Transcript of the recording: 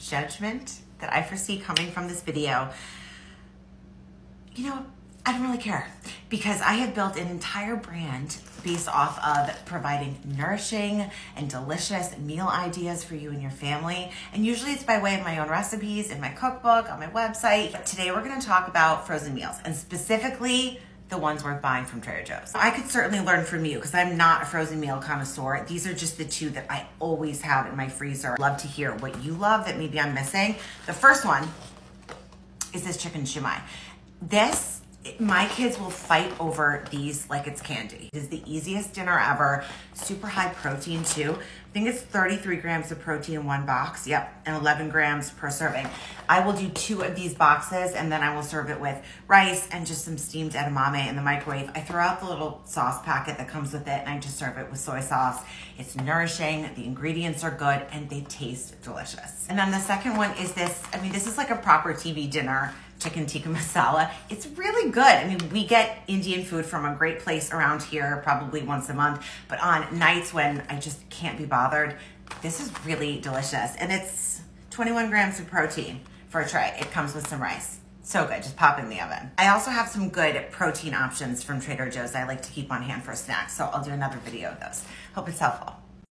judgment that I foresee coming from this video, you know, I don't really care because I have built an entire brand based off of providing nourishing and delicious meal ideas for you and your family. And usually it's by way of my own recipes in my cookbook, on my website. But today we're gonna talk about frozen meals and specifically the ones worth buying from Trader Joe's. I could certainly learn from you because I'm not a frozen meal connoisseur. These are just the two that I always have in my freezer. Love to hear what you love that maybe I'm missing. The first one is this chicken shumai. This my kids will fight over these like it's candy. It is the easiest dinner ever. Super high protein too. I think it's 33 grams of protein in one box. Yep, and 11 grams per serving. I will do two of these boxes and then I will serve it with rice and just some steamed edamame in the microwave. I throw out the little sauce packet that comes with it and I just serve it with soy sauce. It's nourishing, the ingredients are good, and they taste delicious. And then the second one is this, I mean, this is like a proper TV dinner chicken tikka masala. It's really good. I mean, we get Indian food from a great place around here probably once a month, but on nights when I just can't be bothered, this is really delicious. And it's 21 grams of protein for a tray. It comes with some rice. So good, just pop in the oven. I also have some good protein options from Trader Joe's I like to keep on hand for snacks, so I'll do another video of those. Hope it's helpful.